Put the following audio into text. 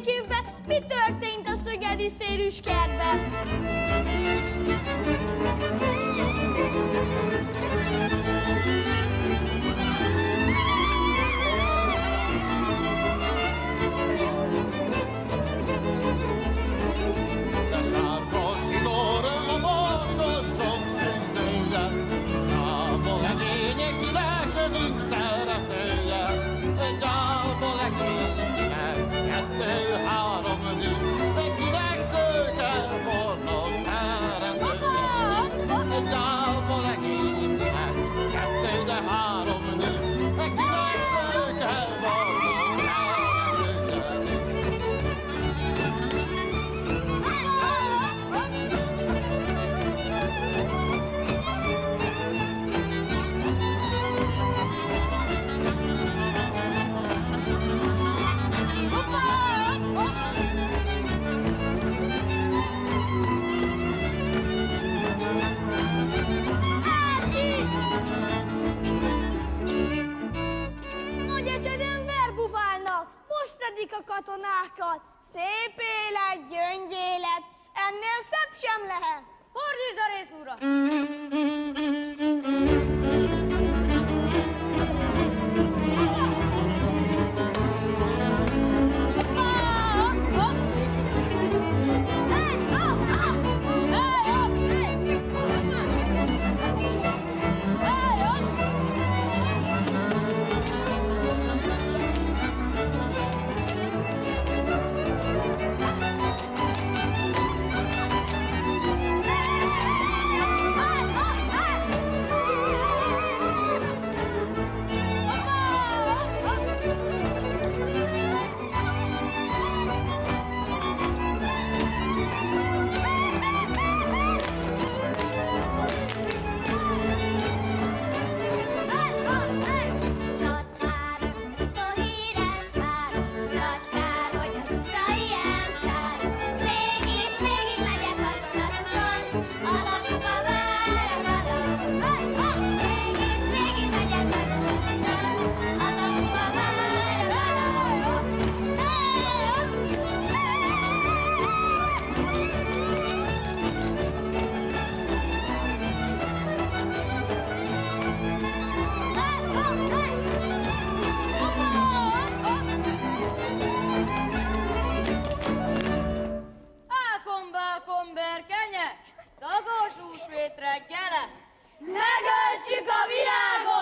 18. évben mi történt a szögedi szélűs kertben? De a katonákat. Szép élet, gyöngyélet, ennél szebb sem lehet. Fordítsd a részúra! Húsvétre kele! Megöltjük a világot!